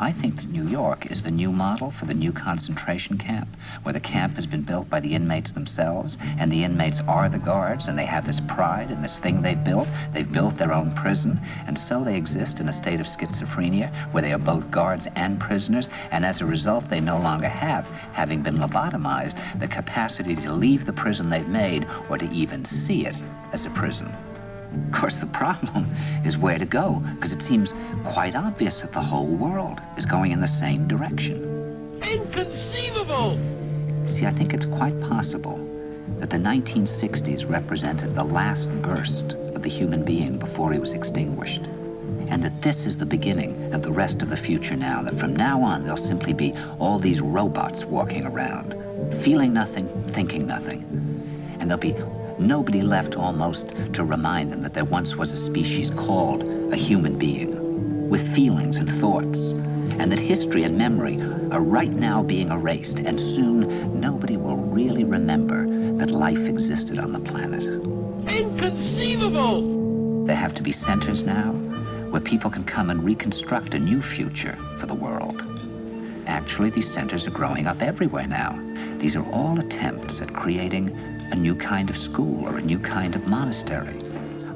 I think that New York is the new model for the new concentration camp, where the camp has been built by the inmates themselves, and the inmates are the guards, and they have this pride in this thing they've built. They've built their own prison, and so they exist in a state of schizophrenia, where they are both guards and prisoners, and as a result, they no longer have, having been lobotomized, the capacity to leave the prison they've made or to even see it as a prison. Of course, the problem is where to go, because it seems quite obvious that the whole world is going in the same direction. Inconceivable! See, I think it's quite possible that the 1960s represented the last burst of the human being before he was extinguished. And that this is the beginning of the rest of the future now, that from now on there'll simply be all these robots walking around, feeling nothing, thinking nothing. And there'll be nobody left almost to remind them that there once was a species called a human being with feelings and thoughts, and that history and memory are right now being erased, and soon nobody will really remember that life existed on the planet. Inconceivable! There have to be centers now where people can come and reconstruct a new future for the world. Actually, these centers are growing up everywhere now. These are all attempts at creating a new kind of school or a new kind of monastery.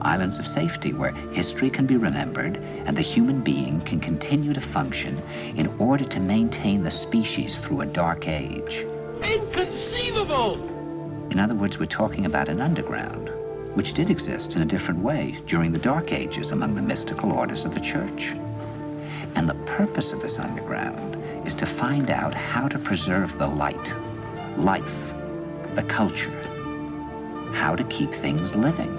Islands of safety where history can be remembered and the human being can continue to function in order to maintain the species through a dark age. Inconceivable! In other words, we're talking about an underground, which did exist in a different way during the Dark Ages among the mystical orders of the Church. And the purpose of this underground is to find out how to preserve the light, life, the culture, how to keep things living.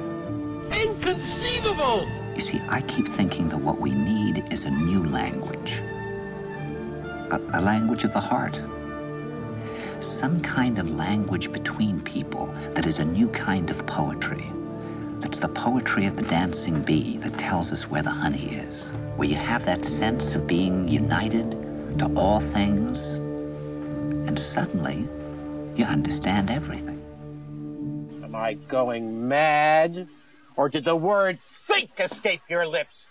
Inconceivable! You see, I keep thinking that what we need is a new language, a, a language of the heart. Some kind of language between people that is a new kind of poetry. That's the poetry of the dancing bee that tells us where the honey is, where you have that sense of being united to all things, and suddenly you understand everything. Am I going mad? Or did the word think escape your lips?